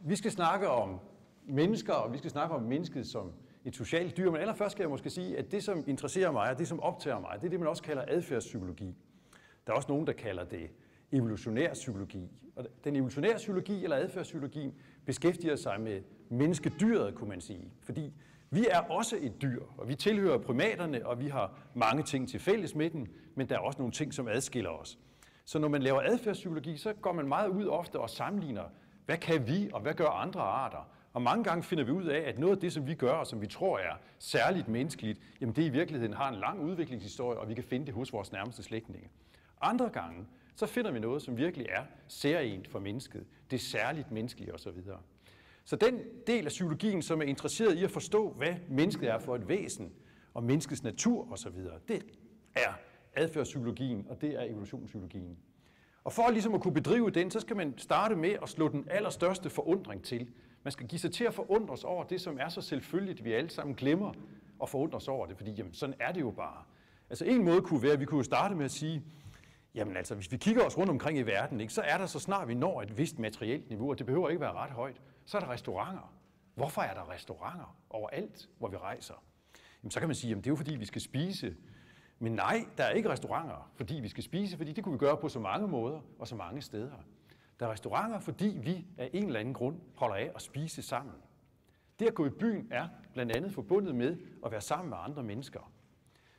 Vi skal snakke om mennesker, og vi skal snakke om mennesket som et socialt dyr, men allerførst skal jeg måske sige, at det, som interesserer mig, og det, som optager mig, det er det, man også kalder adfærdspsykologi. Der er også nogen, der kalder det evolutionær psykologi. Og den evolutionære psykologi eller adfærdspsykologi beskæftiger sig med menneskedyret, kunne man sige. Fordi vi er også et dyr, og vi tilhører primaterne, og vi har mange ting til fælles med dem, men der er også nogle ting, som adskiller os. Så når man laver adfærdspsykologi, så går man meget ud ofte og sammenligner, hvad kan vi, og hvad gør andre arter? Og mange gange finder vi ud af, at noget af det, som vi gør, og som vi tror er særligt menneskeligt, jamen det i virkeligheden har en lang udviklingshistorie, og vi kan finde det hos vores nærmeste slægtninge. Andre gange, så finder vi noget, som virkelig er særligt for mennesket. Det er særligt menneskeligt osv. Så den del af psykologien, som er interesseret i at forstå, hvad mennesket er for et væsen, og menneskets natur osv., det er adfærdspsykologien, og det er evolutionspsykologien. Og for ligesom at kunne bedrive den, så skal man starte med at slå den allerstørste forundring til. Man skal give sig til at forundres over det, som er så selvfølgeligt, vi alle sammen glemmer at forundres over det, fordi jamen, sådan er det jo bare. Altså en måde kunne være, at vi kunne starte med at sige, jamen altså, hvis vi kigger os rundt omkring i verden, ikke, så er der så snart vi når et vist materielt niveau, og det behøver ikke være ret højt, så er der restauranter. Hvorfor er der restauranter overalt, hvor vi rejser? Jamen, så kan man sige, at det er jo fordi, vi skal spise. Men nej, der er ikke restauranter, fordi vi skal spise, fordi det kunne vi gøre på så mange måder og så mange steder. Der er restauranter, fordi vi af en eller anden grund holder af at spise sammen. Det at gå i byen er blandt andet forbundet med at være sammen med andre mennesker.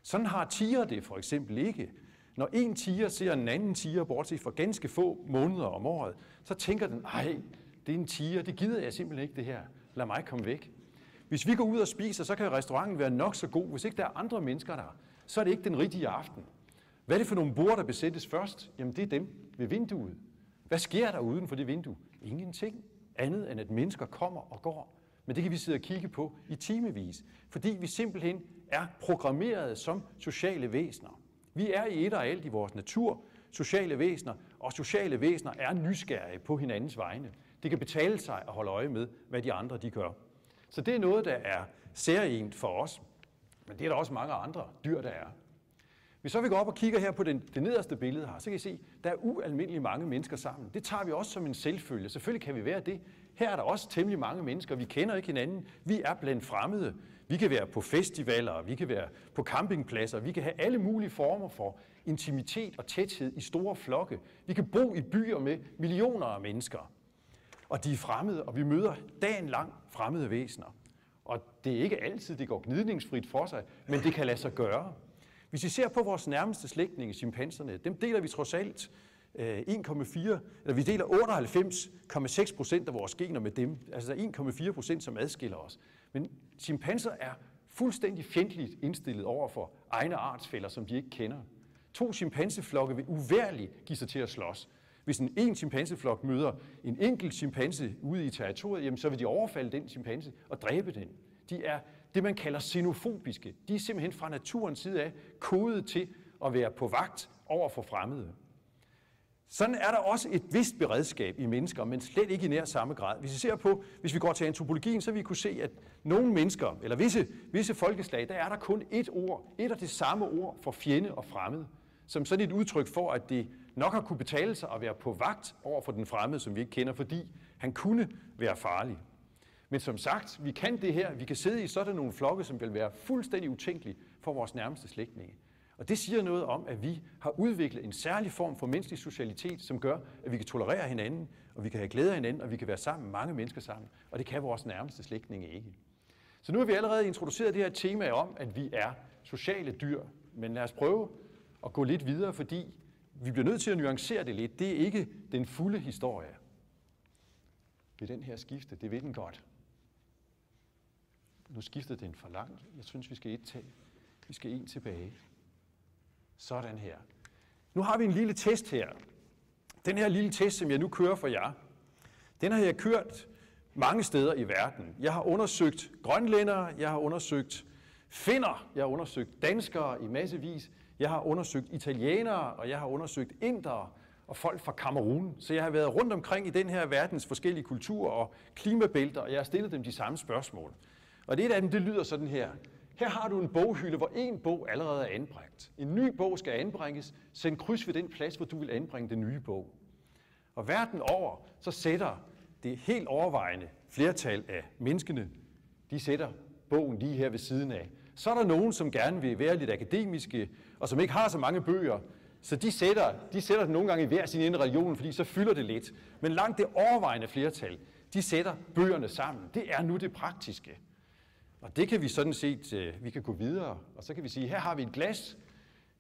Sådan har tiger det for eksempel ikke. Når en tiger ser en anden tiger, bortset for ganske få måneder om året, så tænker den, ej, det er en tiger, det gider jeg simpelthen ikke det her. Lad mig komme væk. Hvis vi går ud og spiser, så kan restauranten være nok så god. Hvis ikke der er andre mennesker der, så er det ikke den rigtige aften. Hvad er det for nogle bord, der besættes først? Jamen det er dem ved vinduet. Hvad sker der uden for det vindue? Ingenting andet end at mennesker kommer og går. Men det kan vi sidde og kigge på i timevis, fordi vi simpelthen er programmeret som sociale væsener. Vi er i et og alt i vores natur sociale væsener, og sociale væsener er nysgerrige på hinandens vegne. Det kan betale sig at holde øje med, hvad de andre de gør. Så det er noget, der er særligt for os, men det er der også mange andre dyr, der er. Hvis så vi går op og kigger her på den, det nederste billede her, så kan I se, der er ualmindeligt mange mennesker sammen. Det tager vi også som en selvfølge. Selvfølgelig kan vi være det. Her er der også temmelig mange mennesker. Vi kender ikke hinanden. Vi er blandt fremmede. Vi kan være på festivaler, vi kan være på campingpladser, vi kan have alle mulige former for intimitet og tæthed i store flokke. Vi kan bo i byer med millioner af mennesker. Og de er fremmede, og vi møder dagen lang fremmede væsener. Og det er ikke altid, det går gnidningsfrit for sig, men det kan lade sig gøre. Hvis vi ser på vores nærmeste slægtninge, chimpanserne, dem deler vi trods alt øh, 1,4, eller vi deler 98,6 procent af vores gener med dem, altså 1,4 procent, som adskiller os. Men chimpanser er fuldstændig fjendtligt indstillet over for egne artsfælder, som de ikke kender. To chimpanseflokke vil uværligt give sig til at slås. Hvis en en chimpanseflok møder en enkelt chimpanse ude i territoriet, jamen, så vil de overfalde den chimpanse og dræbe den. De er det, man kalder xenofobiske. De er simpelthen fra naturens side af kodet til at være på vagt over for fremmede. Sådan er der også et vist beredskab i mennesker, men slet ikke i nær samme grad. Hvis vi ser på, hvis vi går til antropologien, så vil vi kunne se, at nogle mennesker, eller visse, visse folkeslag, der er der kun et ord, et og det samme ord for fjende og fremmed, som sådan et udtryk for, at det nok har kunne betale sig at være på vagt over for den fremmede, som vi ikke kender, fordi han kunne være farlig. Men som sagt, vi kan det her, vi kan sidde i sådan nogle flokke, som vil være fuldstændig utænkelige for vores nærmeste slægtninge. Og det siger noget om, at vi har udviklet en særlig form for menneskelig socialitet, som gør, at vi kan tolerere hinanden, og vi kan have glæde af hinanden, og vi kan være sammen, mange mennesker sammen. Og det kan vores nærmeste slægtninge ikke. Så nu har vi allerede introduceret det her tema om, at vi er sociale dyr. Men lad os prøve at gå lidt videre, fordi vi bliver nødt til at nuancere det lidt. Det er ikke den fulde historie. Ved den her skifte? Det ved den godt. Nu skiftede den for langt. Jeg synes, vi skal et, vi skal en tilbage. Sådan her. Nu har vi en lille test her. Den her lille test, som jeg nu kører for jer, den har jeg kørt mange steder i verden. Jeg har undersøgt grønlændere, jeg har undersøgt finner, jeg har undersøgt danskere i massevis, jeg har undersøgt italienere, og jeg har undersøgt indere og folk fra Kamerun. Så jeg har været rundt omkring i den her verdens forskellige kulturer og klimabælter, og jeg har stillet dem de samme spørgsmål. Og det af dem, det lyder sådan her. Her har du en boghylde, hvor en bog allerede er anbragt. En ny bog skal anbringes. Send kryds ved den plads, hvor du vil anbringe den nye bog. Og verden over, så sætter det helt overvejende flertal af menneskene, de sætter bogen lige her ved siden af. Så er der nogen, som gerne vil være lidt akademiske, og som ikke har så mange bøger, så de sætter, de sætter det nogle gange i hver sin ene religion, fordi så fylder det lidt. Men langt det overvejende flertal, de sætter bøgerne sammen. Det er nu det praktiske. Og det kan vi sådan set, øh, vi kan gå videre, og så kan vi sige, her har vi et glas,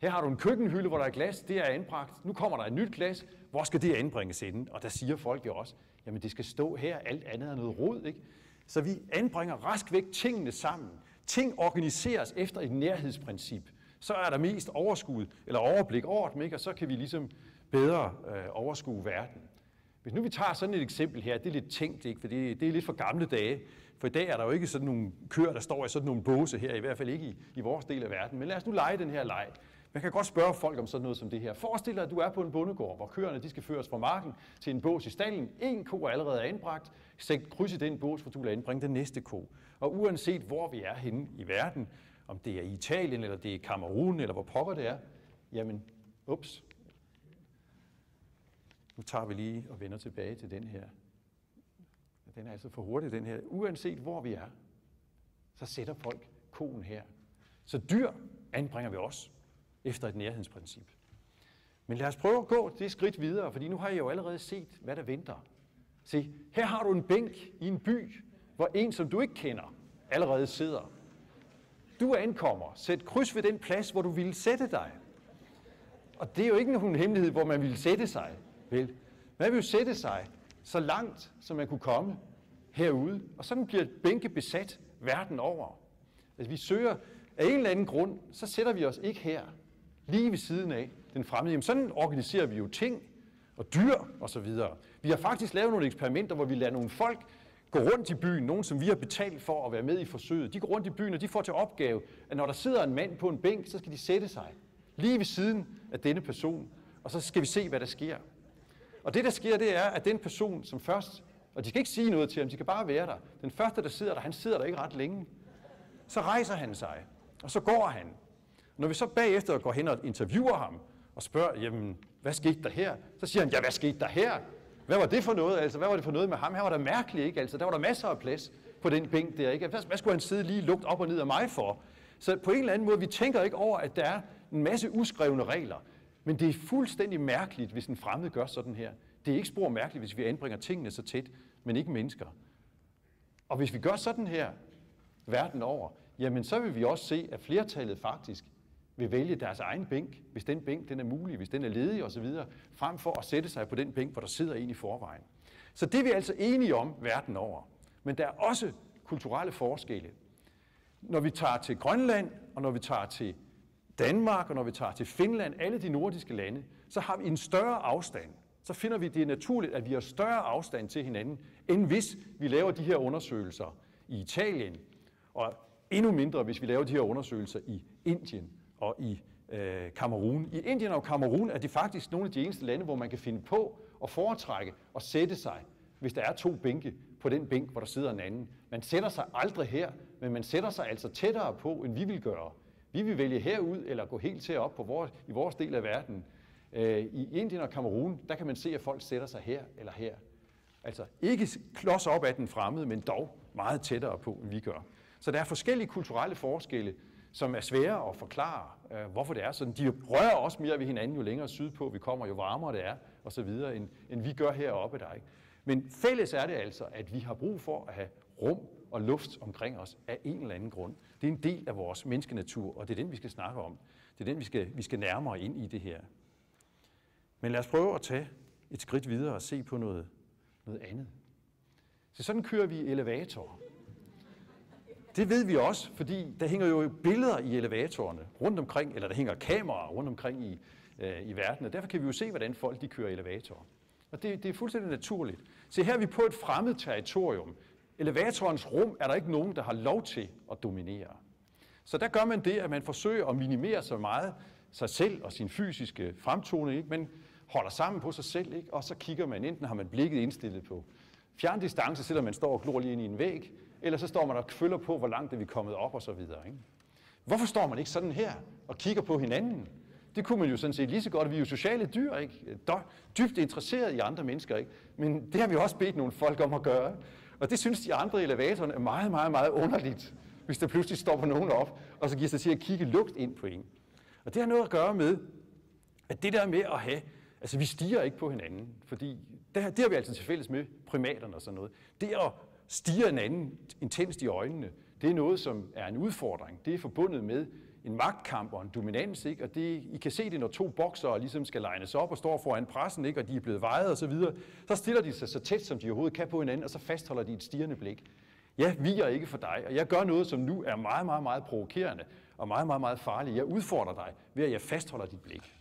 her har du en køkkenhylde, hvor der er glas, det er anbragt. Nu kommer der et nyt glas, hvor skal det anbringes inden? Og der siger folk jo også, jamen det skal stå her, alt andet er noget rod, ikke? Så vi anbringer rask væk tingene sammen. Ting organiseres efter et nærhedsprincip. Så er der mest overskud eller overblik over dem, ikke? og så kan vi ligesom bedre øh, overskue verden. Hvis nu vi tager sådan et eksempel her, det er lidt tænkt, ikke? for det, det er lidt for gamle dage. For i dag er der jo ikke sådan nogle køer, der står i sådan nogle båse her, i hvert fald ikke i, i vores del af verden. Men lad os nu lege den her leg. Man kan godt spørge folk om sådan noget som det her. Forestil dig, at du er på en bondegård, hvor køerne de skal føres fra marken til en bås i stallen. En ko er allerede anbragt. Sæt kryds i den bås, hvor du vil anbringe den næste ko. Og uanset hvor vi er henne i verden, om det er i Italien, eller det er i Kamerun, eller hvor pokker det er, jamen, ups. Nu tager vi lige og vender tilbage til den her. Den er altså for hurtig, den her. Uanset hvor vi er, så sætter folk konen her. Så dyr anbringer vi også efter et nærhedsprincip. Men lad os prøve at gå det skridt videre, fordi nu har jeg jo allerede set, hvad der venter. Se, her har du en bænk i en by, hvor en, som du ikke kender, allerede sidder. Du ankommer. Sæt kryds ved den plads, hvor du ville sætte dig. Og det er jo ikke nogen hemmelighed, hvor man ville sætte sig. Vel? Man vil jo sætte sig så langt, som man kunne komme herude. Og sådan bliver bænke besat verden over. Altså, vi søger af en eller anden grund, så sætter vi os ikke her lige ved siden af den fremmede. Jamen sådan organiserer vi jo ting og dyr og så videre. Vi har faktisk lavet nogle eksperimenter, hvor vi lader nogle folk går rundt i byen, nogen som vi har betalt for at være med i forsøget. De går rundt i byen, og de får til opgave, at når der sidder en mand på en bænk, så skal de sætte sig lige ved siden af denne person, og så skal vi se, hvad der sker. Og det, der sker, det er, at den person, som først, og de skal ikke sige noget til ham, de kan bare være der. Den første, der sidder der, han sidder der ikke ret længe. Så rejser han sig, og så går han. Når vi så bagefter går hen og interviewer ham og spørger, jamen, hvad skete der her? Så siger han, ja, hvad skete der her? Hvad var det for noget? Altså, hvad var det for noget med ham? Her var der mærkeligt, ikke? Altså, der var der masser af plads på den bænk der, ikke? Hvad, hvad skulle han sidde lige lugt op og ned af mig for? Så på en eller anden måde, vi tænker ikke over, at der er en masse uskrevne regler. Men det er fuldstændig mærkeligt, hvis en fremmed gør sådan her. Det er ikke spor mærkeligt, hvis vi anbringer tingene så tæt, men ikke mennesker. Og hvis vi gør sådan her verden over, jamen så vil vi også se, at flertallet faktisk vil vælge deres egen bænk, hvis den bænk den er mulig, hvis den er ledig osv., frem for at sætte sig på den bænk, hvor der sidder en i forvejen. Så det er vi altså enige om verden over. Men der er også kulturelle forskelle. Når vi tager til Grønland, og når vi tager til Danmark, og når vi tager til Finland, alle de nordiske lande, så har vi en større afstand. Så finder vi, det er naturligt, at vi har større afstand til hinanden, end hvis vi laver de her undersøgelser i Italien, og endnu mindre, hvis vi laver de her undersøgelser i Indien og i øh, Kamerun. I Indien og Kamerun er det faktisk nogle af de eneste lande, hvor man kan finde på at foretrække og sætte sig, hvis der er to bænke på den bænk, hvor der sidder en anden. Man sætter sig aldrig her, men man sætter sig altså tættere på, end vi vil gøre. Vi vil vælge herud eller gå helt til op på vores, i vores del af verden. Øh, I Indien og Kamerun, der kan man se, at folk sætter sig her eller her. Altså ikke klods op af den fremmede, men dog meget tættere på, end vi gør. Så der er forskellige kulturelle forskelle, som er svære at forklare, øh, hvorfor det er sådan. De rører også mere ved hinanden, jo længere sydpå vi kommer, jo varmere det er, og så videre, end, end vi gør heroppe der. Ikke? Men fælles er det altså, at vi har brug for at have rum og luft omkring os af en eller anden grund. Det er en del af vores menneskenatur, og det er den, vi skal snakke om. Det er den, vi skal, vi skal nærmere ind i det her. Men lad os prøve at tage et skridt videre og se på noget, noget andet. Så sådan kører vi elevator. Det ved vi også, fordi der hænger jo billeder i elevatorerne rundt omkring, eller der hænger kameraer rundt omkring i, øh, i verden, og derfor kan vi jo se, hvordan folk de kører elevatorer. Og det, det er fuldstændig naturligt. Se, her er vi på et fremmed territorium. Elevatorens rum er der ikke nogen, der har lov til at dominere. Så der gør man det, at man forsøger at minimere så meget sig selv og sin fysiske fremtoning. Ikke? men holder sammen på sig selv, ikke? og så kigger man, enten har man blikket indstillet på fjerndistance, selvom man står og glor lige ind i en væg, eller så står man og følger på, hvor langt er vi kommet op og så videre. Ikke? Hvorfor står man ikke sådan her og kigger på hinanden? Det kunne man jo sådan set lige så godt. Vi er jo sociale dyr, ikke? Dybt interesseret i andre mennesker, ikke? Men det har vi også bedt nogle folk om at gøre. Og det synes de andre elevatoren er meget, meget, meget underligt, hvis der pludselig stopper nogen op, og så giver sig til at kigge lugt ind på en. Og det har noget at gøre med, at det der med at have, altså vi stiger ikke på hinanden, fordi det, det har vi altså til fælles med primaterne og sådan noget. Det at stiger en anden intenst i øjnene, det er noget, som er en udfordring. Det er forbundet med en magtkamp og en dominans, ikke? og det, I kan se det, når to boksere ligesom skal legnes op og står foran pressen, ikke? og de er blevet vejet osv., så, så stiller de sig så tæt, som de overhovedet kan på hinanden, og så fastholder de et stirrende blik. Jeg viger ikke for dig, og jeg gør noget, som nu er meget, meget, meget provokerende og meget, meget, meget farligt. Jeg udfordrer dig ved, at jeg fastholder dit blik.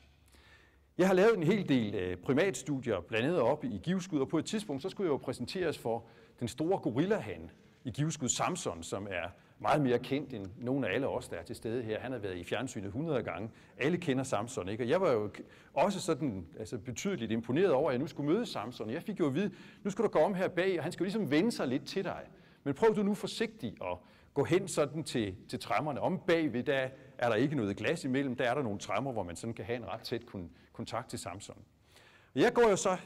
Jeg har lavet en hel del øh, primatstudier, blandt andet op i Givskud, og på et tidspunkt så skulle jeg jo præsenteres for den store gorillahan i giveskud Samson, som er meget mere kendt end nogen af alle os, der er til stede her. Han har været i fjernsynet 100 gange. Alle kender Samson, ikke? Og jeg var jo også sådan altså betydeligt imponeret over, at jeg nu skulle møde Samson. Jeg fik jo at vide, nu skal du gå om her bag, og han skal jo ligesom vende sig lidt til dig. Men prøv du nu forsigtigt at gå hen sådan til, til træmmerne. Om bagved, der er der ikke noget glas imellem, der er der nogle træmmer, hvor man sådan kan have en ret tæt kontakt til Samson. Og jeg går jo så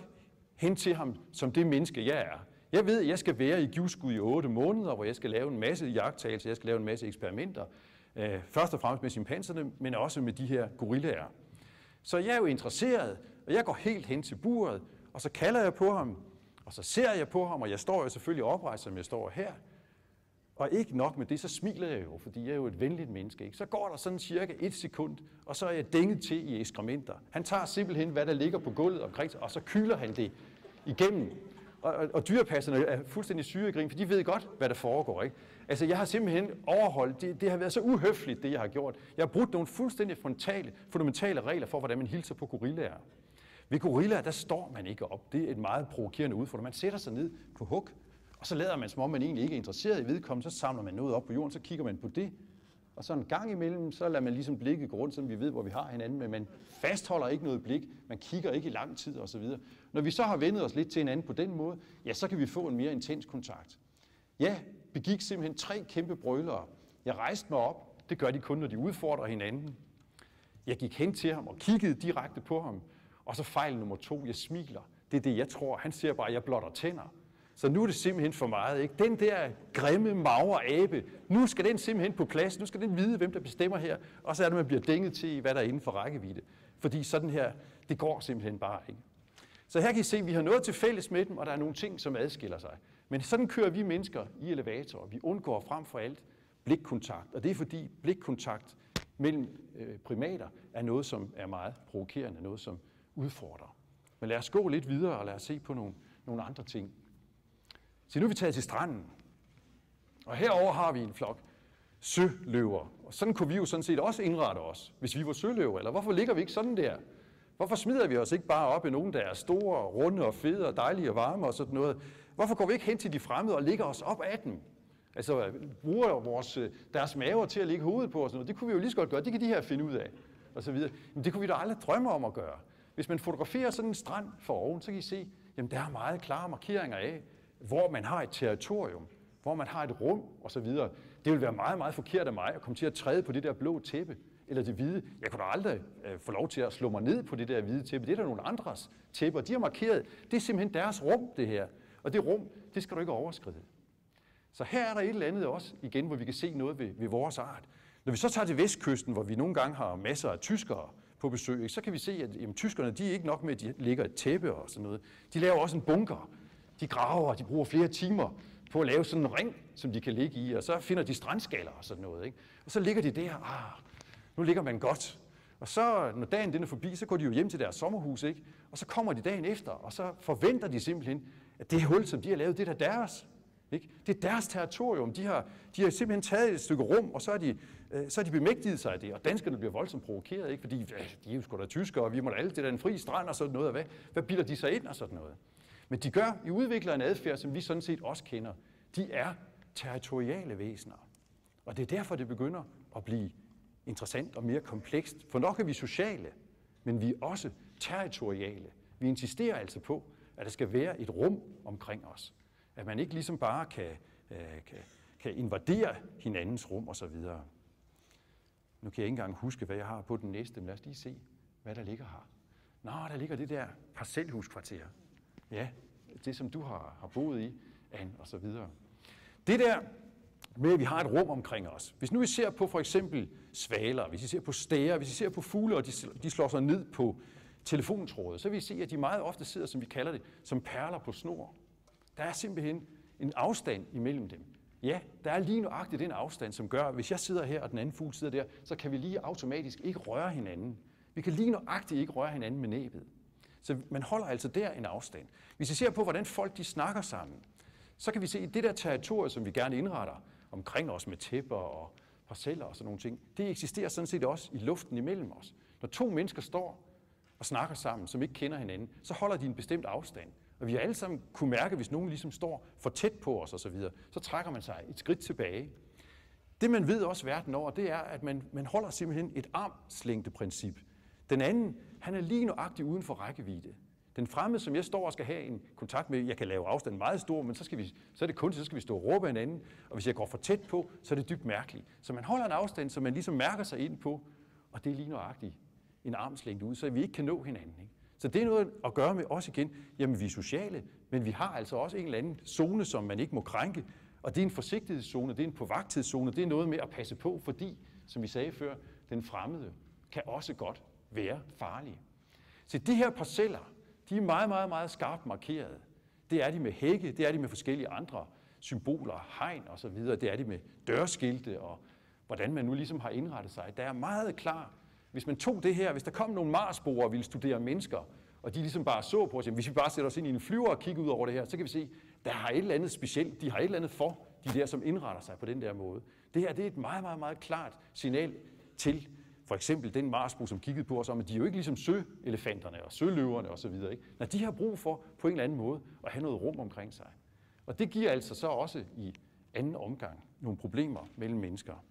hen til ham som det menneske, jeg er. Jeg ved, at jeg skal være i givskud i 8 måneder, hvor jeg skal lave en masse jagttagelser, jeg skal lave en masse eksperimenter. Øh, først og fremmest med chimpanserne, men også med de her gorillaer. Så jeg er jo interesseret, og jeg går helt hen til buret, og så kalder jeg på ham, og så ser jeg på ham, og jeg står jo selvfølgelig oprejst, som jeg står her. Og ikke nok med det, så smiler jeg jo, fordi jeg er jo et venligt menneske. Ikke? Så går der sådan cirka et sekund, og så er jeg dænget til i ekskrementer. Han tager simpelthen, hvad der ligger på gulvet omkring sig, og så kyler han det igennem og, og, og dyrepasserne er fuldstændig syregrin, for de ved godt, hvad der foregår. Ikke? Altså, jeg har simpelthen overholdt, det, det har været så uhøfligt, det jeg har gjort. Jeg har brudt nogle fuldstændig frontale, fundamentale regler for, hvordan man hilser på gorillaer. Ved gorillaer, der står man ikke op. Det er et meget provokerende udfordring. Man sætter sig ned på hug, og så lader man, som om man egentlig ikke er interesseret i vedkommende, så samler man noget op på jorden, så kigger man på det, og så en gang imellem, så lader man ligesom blikket gå rundt, så vi ved, hvor vi har hinanden, men man fastholder ikke noget blik, man kigger ikke i lang tid osv. Når vi så har vendet os lidt til hinanden på den måde, ja, så kan vi få en mere intens kontakt. Jeg begik simpelthen tre kæmpe brølere. Jeg rejste mig op, det gør de kun, når de udfordrer hinanden. Jeg gik hen til ham og kiggede direkte på ham, og så fejl nummer to, jeg smiler. Det er det, jeg tror. Han ser bare, at jeg blotter tænder. Så nu er det simpelthen for meget. Ikke? Den der grimme, magre abe, nu skal den simpelthen på plads. Nu skal den vide, hvem der bestemmer her. Og så er det, man bliver dænget til, hvad der er inden for rækkevidde. Fordi sådan her, det går simpelthen bare ikke. Så her kan I se, at vi har noget til fælles med dem, og der er nogle ting, som adskiller sig. Men sådan kører vi mennesker i elevatorer. Vi undgår frem for alt blikkontakt. Og det er fordi blikkontakt mellem øh, primater er noget, som er meget provokerende, noget, som udfordrer. Men lad os gå lidt videre, og lad os se på nogle, nogle andre ting. Så nu er vi taget til stranden. Og herover har vi en flok søløver. Og sådan kunne vi jo sådan set også indrette os, hvis vi var søløver. Eller hvorfor ligger vi ikke sådan der? Hvorfor smider vi os ikke bare op i nogen, der er store, runde og fede og dejlige og varme og sådan noget? Hvorfor går vi ikke hen til de fremmede og ligger os op af dem? Altså bruger vores, øh, deres maver til at ligge hovedet på og sådan noget. Det kunne vi jo lige så godt gøre. Det kan de her finde ud af. Og så videre. Men det kunne vi da aldrig drømme om at gøre. Hvis man fotograferer sådan en strand for oven, så kan I se, jamen der er meget klare markeringer af, hvor man har et territorium, hvor man har et rum osv. Det vil være meget, meget forkert af mig at komme til at træde på det der blå tæppe, eller det hvide. Jeg kunne da aldrig øh, få lov til at slå mig ned på det der hvide tæppe. Det er der nogle andres tæpper. De har markeret, det er simpelthen deres rum, det her. Og det rum, det skal du ikke overskride. Så her er der et eller andet også, igen, hvor vi kan se noget ved, ved vores art. Når vi så tager til vestkysten, hvor vi nogle gange har masser af tyskere på besøg, så kan vi se, at jamen, tyskerne de er ikke nok med, at de ligger et tæppe og sådan noget. De laver også en bunker, de graver, og de bruger flere timer på at lave sådan en ring, som de kan ligge i, og så finder de strandskaller og sådan noget. Ikke? Og så ligger de der, ah, nu ligger man godt. Og så, når dagen den er forbi, så går de jo hjem til deres sommerhus, ikke? og så kommer de dagen efter, og så forventer de simpelthen, at det hul, som de har lavet, det er deres. Ikke? Det er deres territorium. De har, de har simpelthen taget et stykke rum, og så har de, øh, så har de bemægtiget sig af det. Og danskerne bliver voldsomt provokeret, ikke? fordi øh, de er jo sgu da tyskere, og vi må da alle det der en fri strand og sådan noget. Og hvad, hvad bilder de sig ind og sådan noget? Men de gør, I udvikler en adfærd, som vi sådan set også kender. De er territoriale væsener. Og det er derfor, det begynder at blive interessant og mere komplekst. For nok er vi sociale, men vi er også territoriale. Vi insisterer altså på, at der skal være et rum omkring os. At man ikke ligesom bare kan, øh, kan, kan invadere hinandens rum osv. Nu kan jeg ikke engang huske, hvad jeg har på den næste, men lad os lige se. hvad der ligger her. Nå, der ligger det der parcelhuskvarter. Ja, det som du har, har boet i, an og så videre. Det der med, at vi har et rum omkring os. Hvis nu vi ser på for eksempel svaler, hvis vi ser på stæger, hvis vi ser på fugle, og de, de slår sig ned på telefontråde, så vil vi se, at de meget ofte sidder, som vi kalder det, som perler på snor. Der er simpelthen en afstand imellem dem. Ja, der er lige nuagtigt den afstand, som gør, at hvis jeg sidder her, og den anden fugl sidder der, så kan vi lige automatisk ikke røre hinanden. Vi kan lige nuagtigt ikke røre hinanden med næbet. Så man holder altså der en afstand. Hvis vi ser på, hvordan folk de snakker sammen, så kan vi se, at det der territorium, som vi gerne indretter omkring os med tæpper og parceller og sådan nogle ting, det eksisterer sådan set også i luften imellem os. Når to mennesker står og snakker sammen, som ikke kender hinanden, så holder de en bestemt afstand. Og vi har alle sammen kunne mærke, hvis nogen ligesom står for tæt på os osv., så, videre, så trækker man sig et skridt tilbage. Det man ved også verden over, det er, at man, man holder simpelthen et armslængdeprincip. Den anden, han er lige nøjagtig uden for rækkevidde. Den fremmede, som jeg står og skal have en kontakt med, jeg kan lave afstanden meget stor, men så, skal vi, så er det kun, så skal vi stå og råbe hinanden, og hvis jeg går for tæt på, så er det dybt mærkeligt. Så man holder en afstand, som man ligesom mærker sig ind på, og det er lige nøjagtigt en armslængde ud, så vi ikke kan nå hinanden. Ikke? Så det er noget at gøre med os igen. Jamen, vi er sociale, men vi har altså også en eller anden zone, som man ikke må krænke. Og det er en forsigtighedszone, det er en påvagtighedszone, det er noget med at passe på, fordi, som vi sagde før, den fremmede kan også godt være farlig. Så de her parceller, de er meget, meget, meget skarpt markeret. Det er de med hække, det er de med forskellige andre symboler, hegn og så videre, det er de med dørskilte og hvordan man nu ligesom har indrettet sig. Der er meget klar hvis man tog det her, hvis der kom nogle Marsboere og ville studere mennesker, og de ligesom bare så på os, hvis vi bare sætter os ind i en flyver og kigger ud over det her, så kan vi se, der har et eller andet specielt, de har et eller andet for, de der, som indretter sig på den der måde. Det her det er et meget, meget, meget klart signal til for eksempel den Marsbo, som kiggede på os om, at de er jo ikke ligesom søelefanterne og søløverne osv. Ikke? Når de har brug for på en eller anden måde at have noget rum omkring sig. Og det giver altså så også i anden omgang nogle problemer mellem mennesker.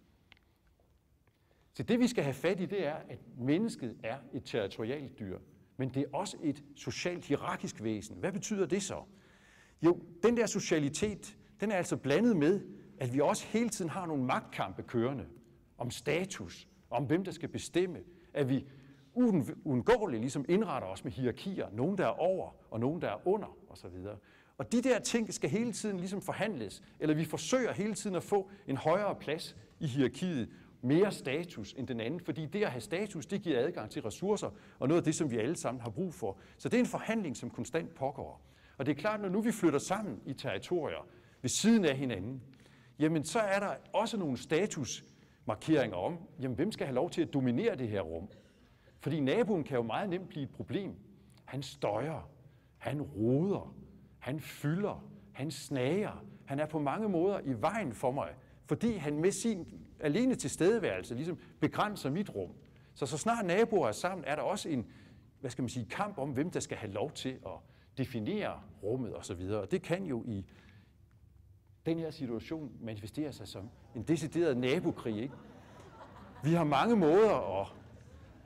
Så det vi skal have fat i, det er, at mennesket er et territorialt dyr, men det er også et socialt hierarkisk væsen. Hvad betyder det så? Jo, den der socialitet, den er altså blandet med, at vi også hele tiden har nogle magtkampe kørende om status, om hvem der skal bestemme, at vi uundgåeligt ligesom indretter os med hierarkier, nogen der er over og nogen der er under osv. Og de der ting skal hele tiden ligesom forhandles, eller vi forsøger hele tiden at få en højere plads i hierarkiet, mere status end den anden, fordi det at have status, det giver adgang til ressourcer, og noget af det, som vi alle sammen har brug for. Så det er en forhandling, som konstant pågår. Og det er klart, når nu vi flytter sammen i territorier ved siden af hinanden, jamen så er der også nogle markeringer om, jamen hvem skal have lov til at dominere det her rum? Fordi naboen kan jo meget nemt blive et problem. Han støjer, han roder, han fylder, han snager. Han er på mange måder i vejen for mig, fordi han med sin alene tilstedeværelse ligesom begrænser mit rum. Så så snart naboer er sammen, er der også en hvad skal man sige, kamp om, hvem der skal have lov til at definere rummet osv. Og det kan jo i den her situation manifesterer sig som en decideret nabokrig. Ikke? Vi har mange måder at,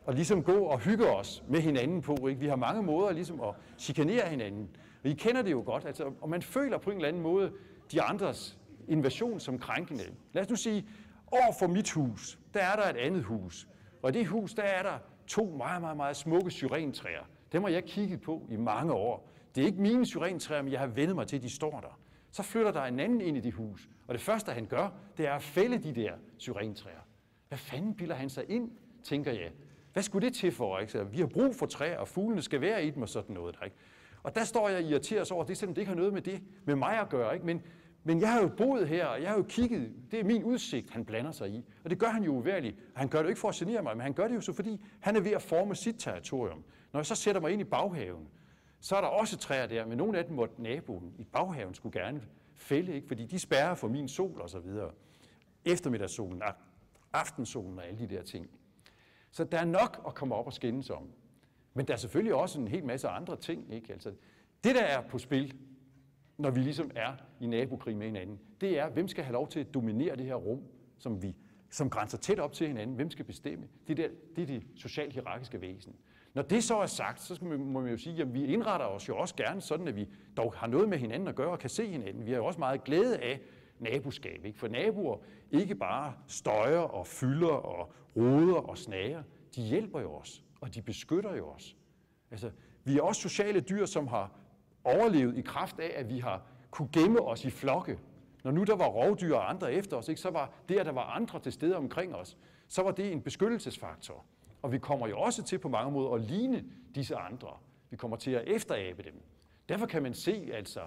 at ligesom gå og hygge os med hinanden på. Ikke? Vi har mange måder ligesom at chikanere hinanden. Og I kender det jo godt, altså, og man føler på en eller anden måde de andres invasion som krænkende. Lad os nu sige, over for mit hus, der er der et andet hus. Og i det hus, der er der to meget, meget, meget smukke syrentræer. Dem har jeg kigget på i mange år. Det er ikke mine syrentræer, men jeg har vendet mig til, at de står der. Så flytter der en anden ind i det hus. Og det første, han gør, det er at fælde de der syrentræer. Hvad fanden bilder han sig ind, tænker jeg. Hvad skulle det til for? Ikke? Så vi har brug for træer, og fuglene skal være i dem og sådan noget. Der, ikke? Og der står jeg irriteret over, det selvom det ikke har noget med det med mig at gøre. Ikke? Men men jeg har jo boet her, og jeg har jo kigget, det er min udsigt, han blander sig i. Og det gør han jo uværligt. Han gør det jo ikke for at genere mig, men han gør det jo så, fordi han er ved at forme sit territorium. Når jeg så sætter mig ind i baghaven, så er der også træer der, men nogle af dem måtte naboen i baghaven skulle gerne fælde, ikke? fordi de spærrer for min sol og så videre. Eftermiddagssolen, aftensolen og alle de der ting. Så der er nok at komme op og skændes om. Men der er selvfølgelig også en hel masse andre ting. Ikke? Altså, det, der er på spil, når vi ligesom er i nabokrig med hinanden, det er, hvem skal have lov til at dominere det her rum, som vi som grænser tæt op til hinanden. Hvem skal bestemme? Det, der, det er det socialt hierarkiske væsen. Når det så er sagt, så skal man, må man jo sige, at vi indretter os jo også gerne sådan, at vi dog har noget med hinanden at gøre og kan se hinanden. Vi har jo også meget glæde af naboskab. Ikke? For naboer ikke bare støjer og fylder og roder og snager, de hjælper jo os. og de beskytter jo os. Altså, vi er også sociale dyr, som har overlevet i kraft af, at vi har kunne gemme os i flokke. Når nu der var rovdyr og andre efter os, ikke, så var det, at der var andre til stede omkring os, så var det en beskyttelsesfaktor. Og vi kommer jo også til på mange måder at ligne disse andre. Vi kommer til at efterabe dem. Derfor kan man se, altså,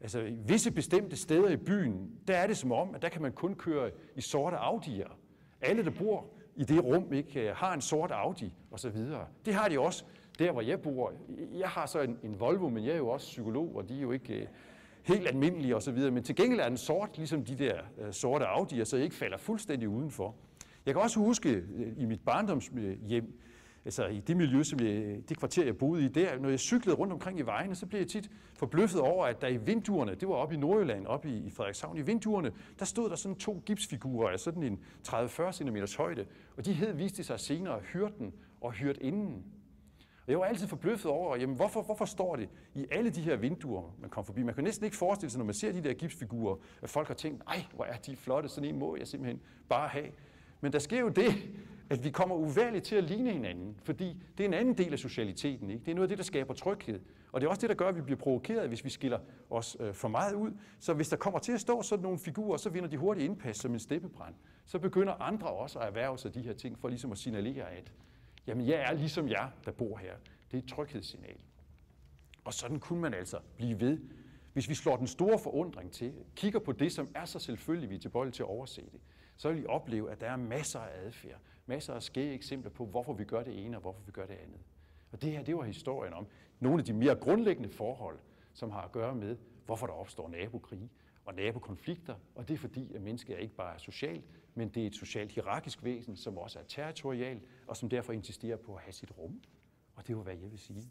altså i visse bestemte steder i byen, der er det som om, at der kan man kun køre i sorte Audi'er. Alle, der bor i det rum, ikke, øh, har en sort Audi osv. Det har de også der, hvor jeg bor. Jeg har så en, en Volvo, men jeg er jo også psykolog, og de er jo ikke øh, helt almindelige osv. Men til gengæld er den sort, ligesom de der øh, sorte Audi'er, så jeg ikke falder fuldstændig udenfor. Jeg kan også huske øh, i mit barndomshjem, øh, altså i det miljø, som jeg, det kvarter, jeg boede i der, når jeg cyklede rundt omkring i vejene, så blev jeg tit forbløffet over, at der i vinduerne, det var oppe i Nordjylland, oppe i, i Frederikshavn, i vinduerne, der stod der sådan to gipsfigurer af sådan en 30-40 cm højde, og de hed, viste sig senere, hyrden og hyrdeinden. Og jeg var altid forbløffet over, jamen hvorfor, hvorfor står det i alle de her vinduer, man kom forbi? Man kan næsten ikke forestille sig, når man ser de der gipsfigurer, at folk har tænkt, nej, hvor er de flotte, sådan en må jeg simpelthen bare have. Men der sker jo det, at vi kommer uværligt til at ligne hinanden, fordi det er en anden del af socialiteten. Ikke? Det er noget af det, der skaber tryghed. Og det er også det, der gør, at vi bliver provokeret, hvis vi skiller os øh, for meget ud. Så hvis der kommer til at stå sådan nogle figurer, så vinder de hurtigt indpas som en steppebrand. Så begynder andre også at erhverve sig de her ting, for ligesom at signalere, at jamen, jeg er ligesom jer, der bor her. Det er et tryghedssignal. Og sådan kunne man altså blive ved. Hvis vi slår den store forundring til, kigger på det, som er så selvfølgelig, vi er tilbøjelige til at overse det, så vil I opleve, at der er masser af adfærd, masser af skæve eksempler på, hvorfor vi gør det ene og hvorfor vi gør det andet. Og det her, det var historien om nogle af de mere grundlæggende forhold, som har at gøre med, hvorfor der opstår nabokrige og nabokonflikter. Og det er fordi, at mennesket er ikke bare er socialt, men det er et socialt hierarkisk væsen, som også er territorial, og som derfor insisterer på at have sit rum. Og det var, hvad jeg vil sige.